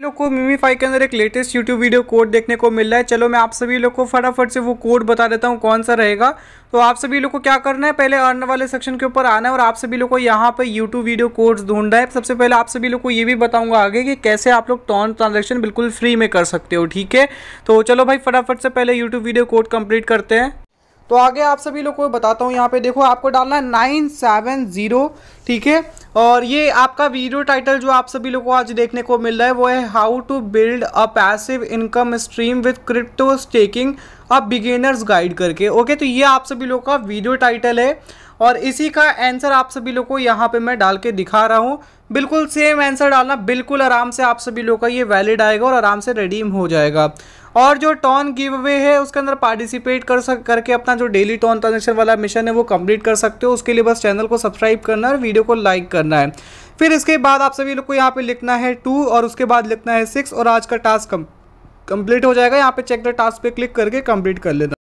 लोग को मिमीफाई के अंदर एक लेटेस्ट यूट्यूब वीडियो कोड देखने को मिल रहा है। चलो मैं आप सभी लोग को फटाफट से वो कोड बता देता हूँ कौन सा रहेगा। तो आप सभी लोग को क्या करना है? पहले अर्न वाले सेक्शन के ऊपर आना है और आप सभी लोग को यहाँ पे यूट्यूब वीडियो कोड्स ढूंढना है। सबसे पहले आप सभी लोग को ये भी बताऊँगा आगे कि कैसे आप लोग टॉन ट्रांजेक्शन बिल्कुल फ्री में कर सकते हो, ठीक है? तो चलो भाई, फटाफट से पहले यूट्यूब वीडियो कोड कंप्लीट करते हैं। तो आगे आप सभी लोग को बताता हूँ यहाँ पे। देखो, आपको डालना है नाइन सेवन ज़ीरो ठीक है? और ये आपका वीडियो टाइटल जो आप सभी लोग को आज देखने को मिल रहा है, वो है how to build a passive income stream with crypto staking a beginner's guide करके। ओके तो ये आप सभी लोग का वीडियो टाइटल है। और इसी का आंसर आप सभी लोग को यहाँ पे मैं डाल के दिखा रहा हूँ। बिल्कुल सेम आंसर डालना, बिल्कुल आराम से आप सभी लोग का ये वैलिड आएगा और आराम से रिडीम हो जाएगा। और जो टॉन गिव अवे है, उसके अंदर पार्टिसिपेट कर सक, करके अपना जो डेली टॉन ट्रांजेक्शन वाला मिशन है, वो कंप्लीट कर सकते हो। उसके लिए बस चैनल को सब्सक्राइब करना है और वीडियो को लाइक करना है। फिर इसके बाद आप सभी लोग को यहाँ पे लिखना है टू और उसके बाद लिखना है सिक्स और आज का टास्क कम कंप्लीट हो जाएगा। यहाँ पे चेक द टास्क पे क्लिक करके कंप्लीट कर लेना।